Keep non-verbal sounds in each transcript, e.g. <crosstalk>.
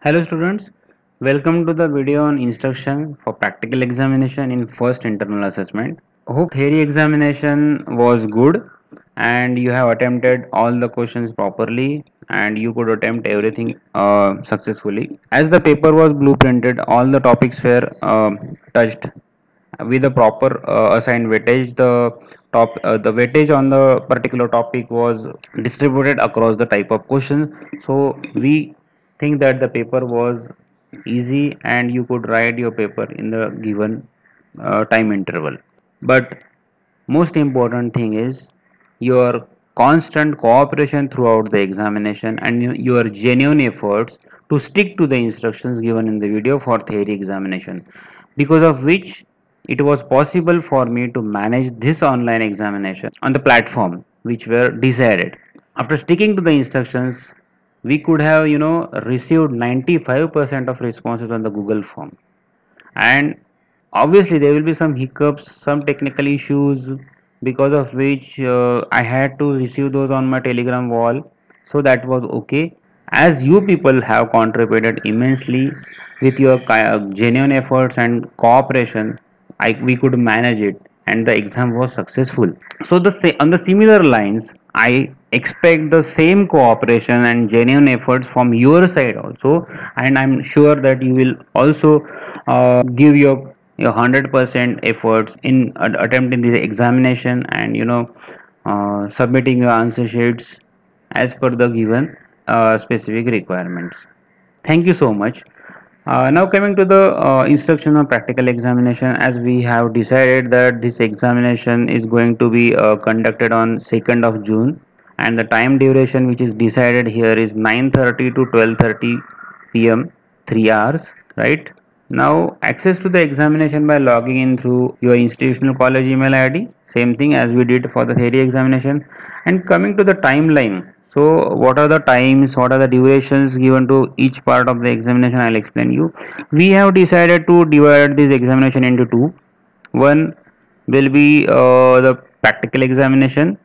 Hello students, welcome to the video on instruction for practical examination in first internal assessment. Hope theory examination was good and you have attempted all the questions properly and you could attempt everything uh, successfully. As the paper was blueprinted, all the topics were um touched with the proper uh, assigned weightage the top uh, the weightage on the particular topic was distributed across the type of questions so we think that the paper was easy and you could write your paper in the given uh, time interval. But most important thing is your constant cooperation throughout the examination and your genuine efforts to stick to the instructions given in the video for theory examination. Because of which it was possible for me to manage this online examination on the platform which were desired. After sticking to the instructions we could have you know received 95% of responses on the google form. And obviously there will be some hiccups some technical issues because of which uh, i had to receive those on my telegram wall. So that was okay. As you people have contributed immensely with your uh, genuine efforts and cooperation I, we could manage it. And the exam was successful. So the on the similar lines i expect the same cooperation and genuine efforts from your side also. And i'm sure that you will also uh, give your your 100% efforts in at- attempting this examination and you know uh, submitting your answer sheets as per the given uh, specific requirements. Thank you so much. Uh, now coming to the uh, instruction of practical examination as we have decided that this examination is going to be uh, conducted on 2nd of June and the time duration which is decided here is 9:30 to 12:30 pm 3 hours right? Now access to the examination by logging in through your institutional college email id same thing as we did for the theory examination. And coming to the timeline so what are the times what are the durations given to each part of the examination i'll explain you. We have decided to divide this examination into two. One will be uh, the practical examination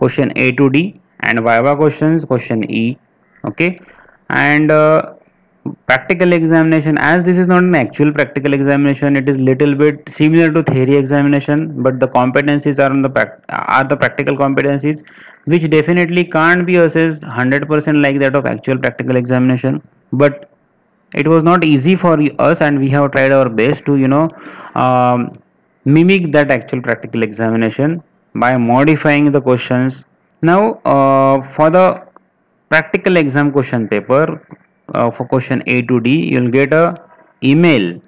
question a to d and viva questions question e okay? And uh, practical examination as this is not an actual practical examination it is little bit similar to theory examination but the competencies are on the are the practical competencies which definitely can't be assessed 100% like that of actual practical examination. But it was not easy for us and we have tried our best to you know um, mimic that actual practical examination by modifying the questions. Now uh, for the practical exam question paper uh, for question a to d you'll get a email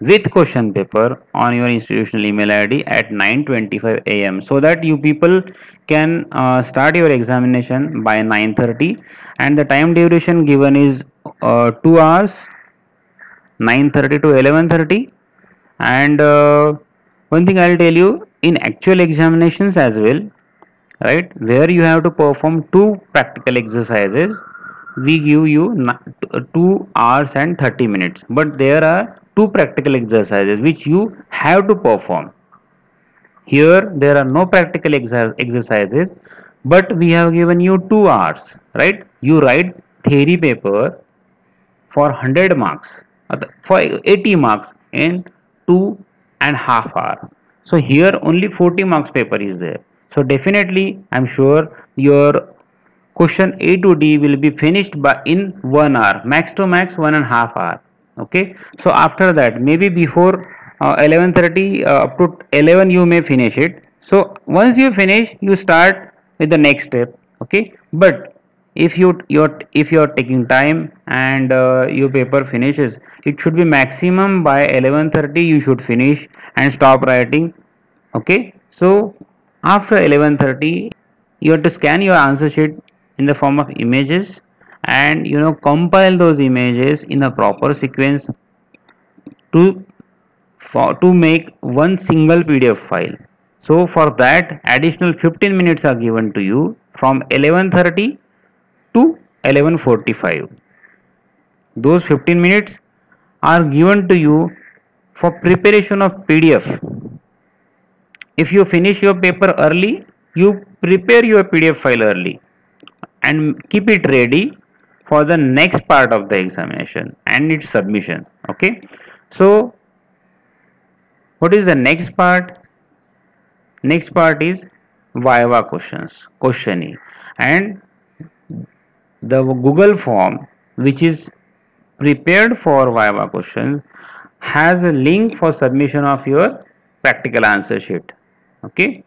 with question paper on your institutional email id at 9:25 am so that you people can uh, start your examination by 9:30 and the time duration given is uh, 2 hours 9:30 to 11:30 and uh, one thing i'll tell you in actual examinations as well right where you have to perform two practical exercises. We give you 2 hours and 30 minutes. But there are two practical exercises which you have to perform. Here there are no practical exer- exercises but we have given you 2 hours right? You write theory paper for 100 marks for 80 marks in two and half hour so here only 40 marks paper is there. So definitely i'm sure your question a to d will be finished by in one hour max to max one and a half hour. Okay? So after that maybe before uh, 11:30 uh, up to 11 you may finish it. So once you finish you start with the next step. Okay? But if you you're if you're taking time and uh, your paper finishes it should be maximum by 11:30 you should finish and stop writing okay? So after 11:30 you have to scan your answer sheet in the form of images and you know compile those images in a proper sequence to for to make one single pdf file. So for that additional 15 minutes are given to you from 11:30 to 11:45 those 15 minutes are given to you for preparation of pdf if you finish your paper early you prepare your pdf file early and keep it ready for the next part of the examination and its submission okay? So what is the next part? Next part is viva questions questioning and the google form which is prepared for viva questions has a link for submission of your practical answer sheet. Okay?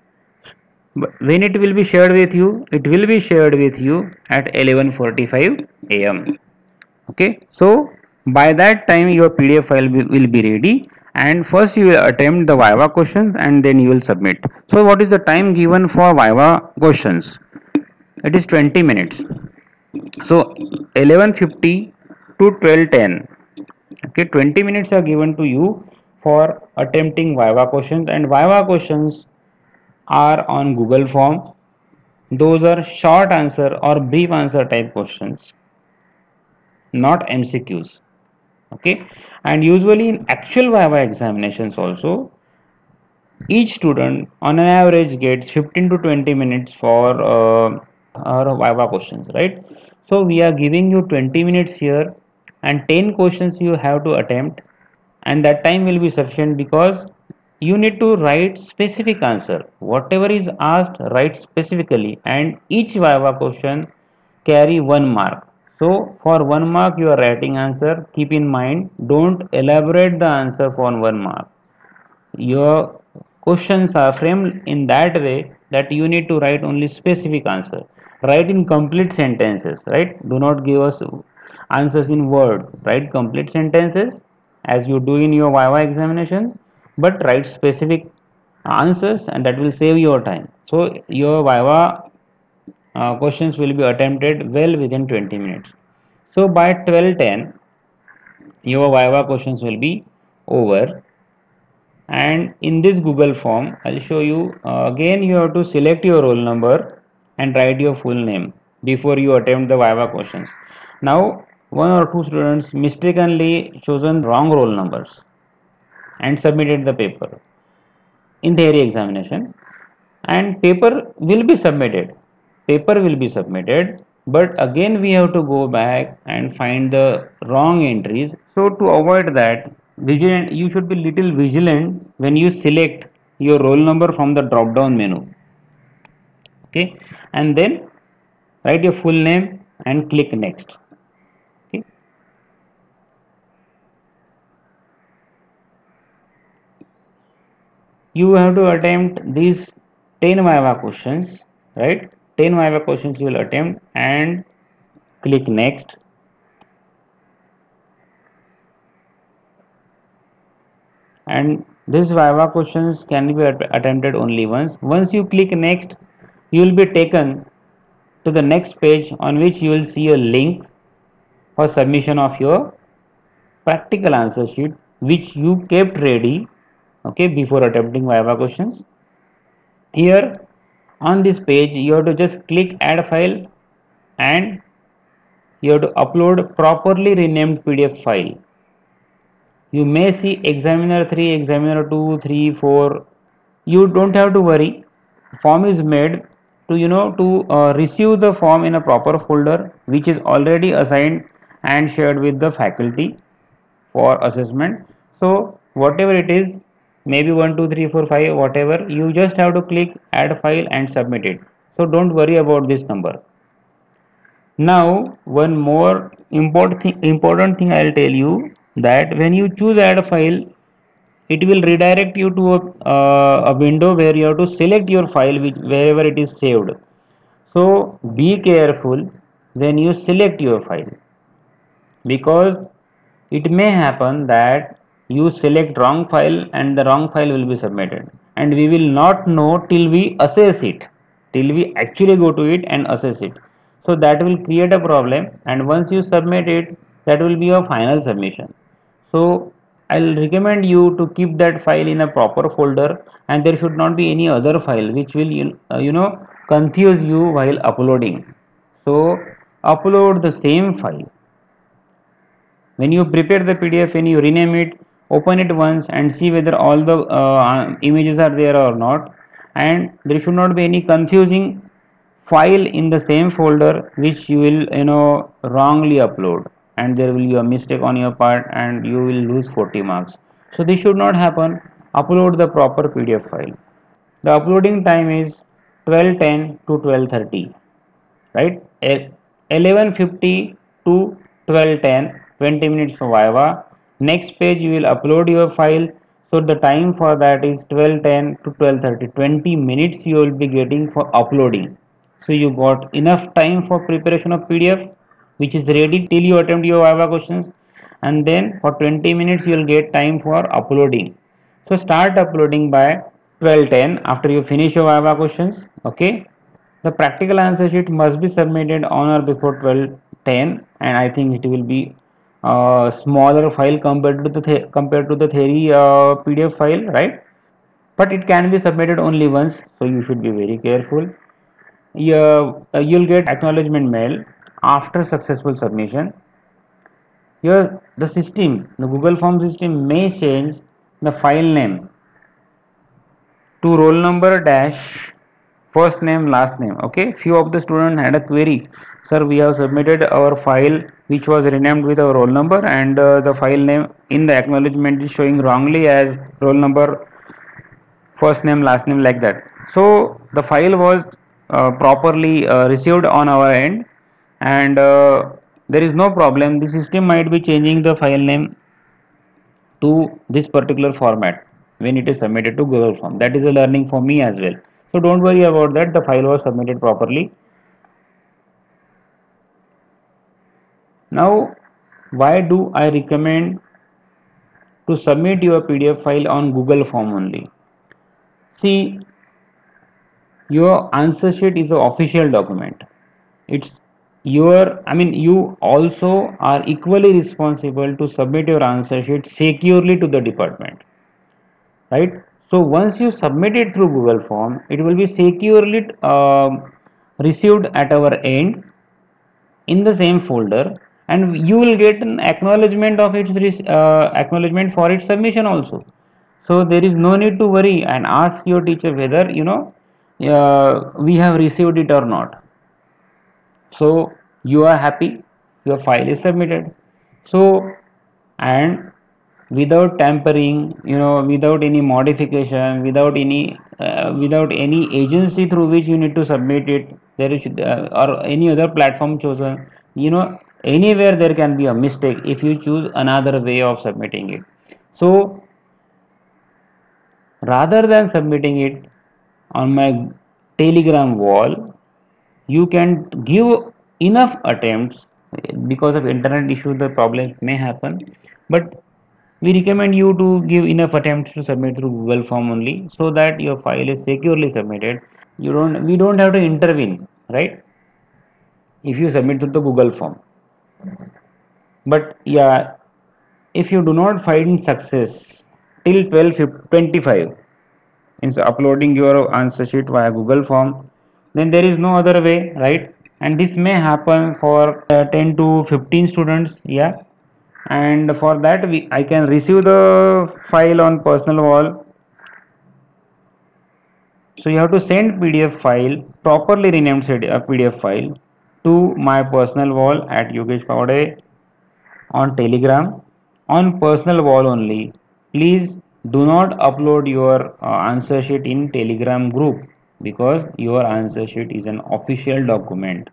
But when it will be shared with you it will be shared with you at 11:45 am okay? So by that time your pdf file will be ready and first you will attempt the viva questions and then you will submit. So what is the time given for viva questions? It is 20 minutes so 11:50 to 12:10 okay 20 minutes are given to you for attempting viva questions and viva questions are on google form. Those are short answer or brief answer type questions not mcqs okay and usually in actual viva examinations also each student on an average gets 15 to 20 minutes for uh, viva questions right so we are giving you 20 minutes here and 10 questions you have to attempt and that time will be sufficient because you need to write specific answer. Whatever is asked write specifically and each viva question carry one mark. So for one mark you are writing answer keep in mind don't elaborate the answer for one mark. Your questions are framed in that way that you need to write only specific answer write in complete sentences right? Do not give us answers in words. Write complete sentences as you do in your viva examination but write specific answers and that will save your time. So your viva uh, questions will be attempted well within 20 minutes. So by 12:10 your viva questions will be over. And in this google form i'll show you uh, again you have to select your roll number and write your full name before you attempt the viva questions. Now one or two students mistakenly chosen wrong roll numbers and submitted the paper in theory examination. And paper will be submitted. Paper will be submitted but again we have to go back and find the wrong entries. So to avoid that vigilant you should be little vigilant when you select your roll number from the drop down menu. Okay and then write your full name and click next. You have to attempt these 10 viva questions right? 10 viva questions you will attempt and click next. And this viva questions can be attempted only once. Once you click next you will be taken to the next page on which you will see a link for submission of your practical answer sheet which you kept ready okay before attempting viva questions. Here on this page you have to just click add file and you have to upload properly renamed pdf file. You may see examiner 3 examiner 2 3 4 you don't have to worry. Form is made to you know to uh, receive the form in a proper folder which is already assigned and shared with the faculty for assessment. So whatever it is maybe 1 2 3 4 5 whatever you just have to click add file and submit it. So don't worry about this number. Now one more important thing, important thing i'll tell you that when you choose add file it will redirect you to a, uh, a window where you have to select your file which, wherever it is saved. So be careful when you select your file. Because it may happen that you select wrong file and the wrong file will be submitted. And we will not know till we assess it. Till we actually go to it and assess it. So that will create a problem. And once you submit it that will be your final submission. So I'll recommend you to keep that file in a proper folder and there should not be any other file which will you, uh, know confuse you while uploading. So upload the same file. When you prepare the pdf and you rename it open it once and see whether all the uh, images are there or not. And there should not be any confusing file in the same folder which you will you know wrongly upload and there will be a mistake on your part and you will lose 40 marks. So this should not happen. Upload the proper pdf file. The uploading time is 1210 to 1230 right? 1150 to 1210 20 minutes for viva next page you will upload your file. So the time for that is 1210 to 1230 20 minutes you will be getting for uploading. So you got enough time for preparation of pdf which is ready till you attempt your viva questions. And then for 20 minutes you will get time for uploading. So start uploading by 1210 after you finish your viva questions okay? The practical answer sheet must be submitted on or before 1210 and i think it will be a smaller file compared to the compared to the theory uh, pdf file right? But it can be submitted only once so you should be very careful. You, uh, you'll get acknowledgement mail after successful submission. Here the system the google form system may change the file name to roll number dash first name last name. Okay? Few of the students had a query. Sir we have submitted our file which was renamed with our roll number and uh, the file name in the acknowledgement is showing wrongly as roll number first name last name like that. So the file was uh, properly uh, received on our end and uh, there is no problem. The system might be changing the file name to this particular format when it is submitted to google form. That is a learning for me as well. So don't worry about that. The file was submitted properly. Now why do i recommend to submit your pdf file on google form only? See your answer sheet is an official document. It's your i mean you also are equally responsible to submit your answer sheet securely to the department right so once you submit it through Google form, it will be securely uh, received at our end in the same folder and you will get an acknowledgement of its uh, acknowledgement for its submission also. So there is no need to worry and ask your teacher whether you know uh, we have received it or not. So you are happy, your file is submitted. So and without tampering you know without any modification without any uh, without any agency through which you need to submit it there is uh, or any other platform chosen you know anywhere there can be a mistake if you choose another way of submitting it so rather than submitting it on my telegram wall you can give enough attempts because of internet issue the problems may happen. But we recommend you to give enough attempts to submit through google form only so that your file is securely submitted. You don't we don't have to intervene right? If you submit through the google form. But yeah if you do not find success till 1225 in uploading your answer sheet via google form then there is no other way right? And this may happen for uh, 10 to 15 students yeah. And for that we I can receive the file on personal wall. So you have to send PDF file properly renamed PDF file to my personal wall at Yogesh Pavade on telegram. On personal wall only. Please do not upload your uh, answer sheet in telegram group because your answer sheet is an official document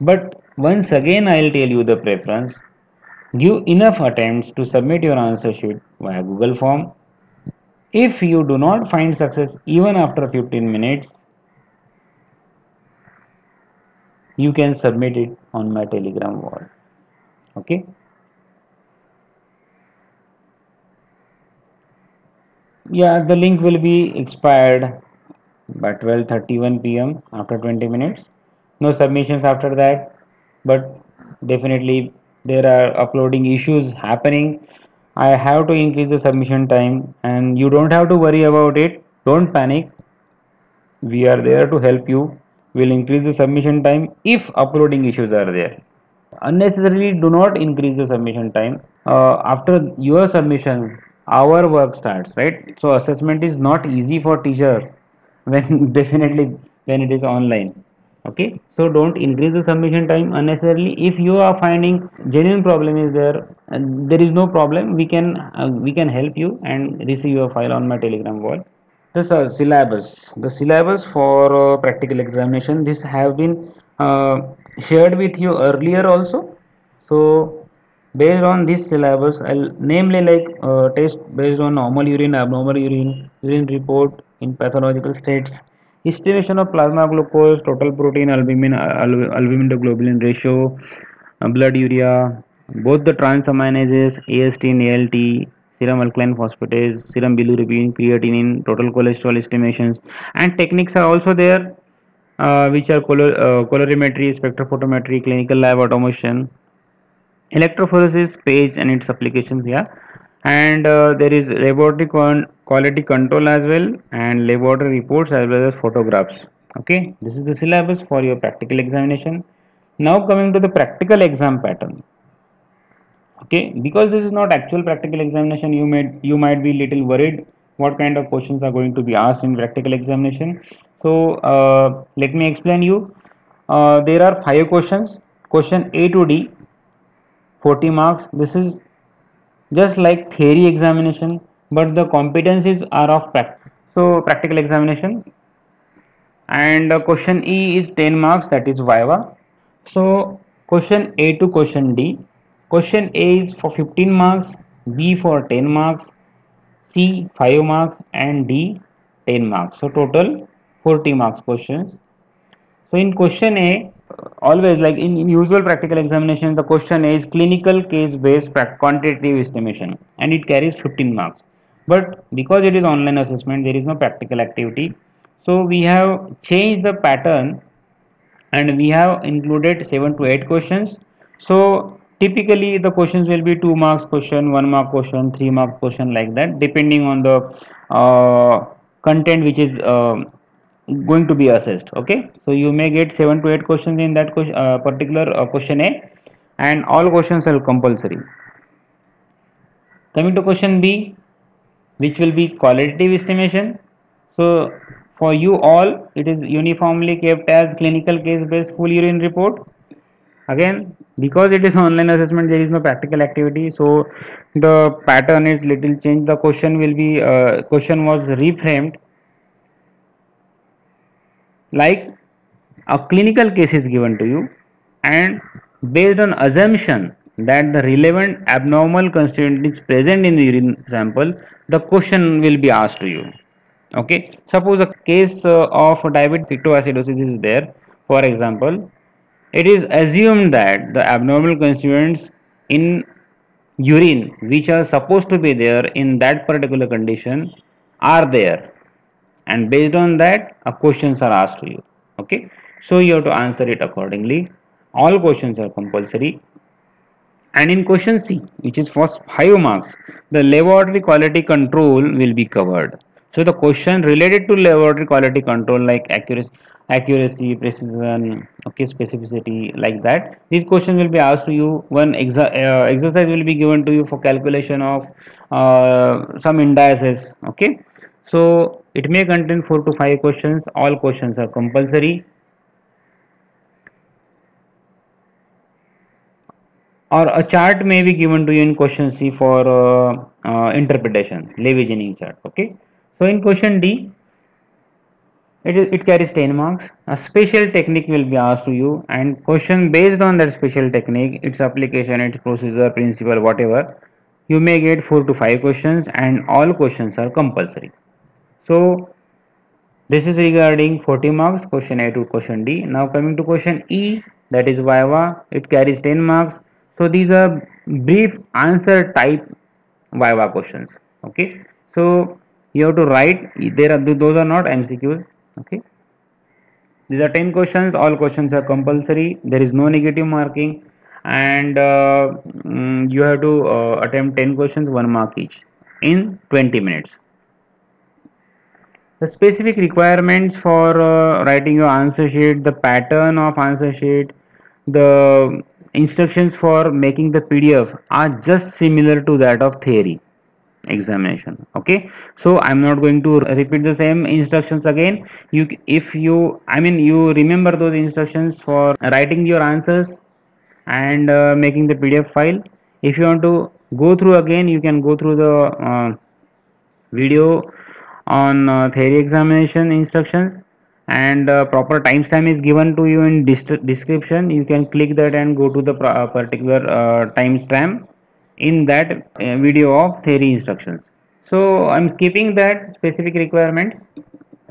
but once again i'll tell you the preference Give enough attempts to submit your answer sheet via Google form. If you do not find success even after 15 minutes, you can submit it on my telegram wall. Okay. Yeah, the link will be expired by 12:31 p.m. after 20 minutes. No submissions after that, but definitely there are uploading issues happening. I have to increase the submission time and you don't have to worry about it. Don't panic. We are there to help you. We'll increase the submission time if uploading issues are there. Unnecessarily do not increase the submission time. Uh, after your submission our work starts right? So assessment is not easy for teacher when <laughs> definitely when it is online okay? So don't increase the submission time unnecessarily. If you are finding genuine problem is there there is no problem we can uh, we can help you and receive your file on my telegram wall. The uh, syllabus. The syllabus for uh, practical examination. This have been uh, shared with you earlier also. So based on this syllabus I'll namely like uh, test based on normal urine abnormal urine urine report in pathological states. Estimation of plasma glucose total protein albumin albumin to globulin ratio uh, blood urea both the transaminases ast and alt serum alkaline phosphatase serum bilirubin creatinine total cholesterol estimations. And techniques are also there uh, which are color, uh, colorimetry spectrophotometry clinical lab automation electrophoresis page and its applications yeah and uh, there is laboratory quality control as well and laboratory reports as well as photographs. Okay? This is the syllabus for your practical examination. Now coming to the practical exam pattern. Okay? Because this is not actual practical examination you may you might be little worried what kind of questions are going to be asked in practical examination. So uh, let me explain you. Uh, there are five questions. Question a to d 40 marks. This is just like theory examination but the competencies are of practice so practical examination. And uh, question e is 10 marks that is viva so question a to question d. Question a is for 15 marks b for 10 marks c 5 marks and d 10 marks. So total 40 marks questions. So in question A, always like in, in usual practical examination, the question is clinical case based quantitative estimation and it carries 15 marks. But because it is online assessment, there is no practical activity. So we have changed the pattern and we have included 7 to 8 questions. So typically the questions will be 2 marks question, 1 mark question, 3 mark question like that depending on the uh, content which is uh, going to be assessed okay? So you may get 7 to 8 questions in that uh, particular uh, question a and all questions are compulsory. Coming to question b which will be qualitative estimation. So for you all it is uniformly kept as clinical case based full urine report. Again because it is online assessment there is no practical activity. So the pattern is little changed. The question will be uh, question was reframed like a clinical case is given to you and based on assumption that the relevant abnormal constituent is present in the urine sample the question will be asked to you. Okay? Suppose a case uh, of diabetic ketoacidosis is there. For example it is assumed that the abnormal constituents in urine which are supposed to be there in that particular condition are there and based on that a questions are asked to you okay? So you have to answer it accordingly. All questions are compulsory. And in question c which is first 5 marks the laboratory quality control will be covered. So the question related to laboratory quality control like accuracy accuracy precision okay specificity like that these questions will be asked to you. One exa uh, exercise will be given to you for calculation of uh, some indices okay? So it may contain 4 to 5 questions. All questions are compulsory. Or a chart may be given to you in question C for uh, uh, interpretation. Levy-Jennings chart okay? So in question D it, carries 10 marks. A special technique will be asked to you. And question based on that special technique its application its procedure principle whatever you may get 4 to 5 questions and all questions are compulsory so this is regarding 40 marks question A to question D. Now coming to question E that is Viva it carries 10 marks. So these are brief answer type Viva questions. Okay. So you have to write there are those are not MCQs. Okay. These are 10 questions. All questions are compulsory. There is no negative marking and uh, mm, you have to uh, attempt 10 questions one mark each in 20 minutes the specific requirements for uh, writing your answer sheet the pattern of answer sheet the instructions for making the pdf are just similar to that of theory examination okay? So i'm not going to repeat the same instructions again. You if you i mean you remember those instructions for writing your answers and uh, making the pdf file. If you want to go through again you can go through the uh, video on uh, theory examination instructions and uh, proper timestamp is given to you in description. You can click that and go to the uh, particular uh, timestamp in that uh, video of theory instructions. So i'm skipping that specific requirement.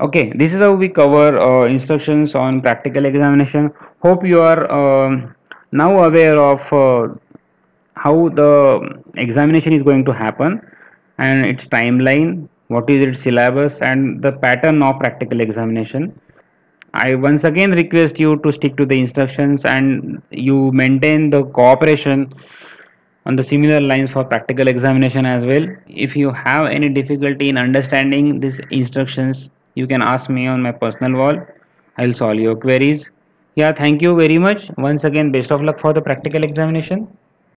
Okay this is how we cover uh, instructions on practical examination. Hope you are um, now aware of uh, how the examination is going to happen and its timeline what is its syllabus and the pattern of practical examination I once again request you to stick to the instructions and you maintain the cooperation on the similar lines for practical examination as well. If you have any difficulty in understanding these instructions, you can ask me on my personal wall. I'll solve your queries. Yeah, thank you very much. Once again, best of luck for the practical examination.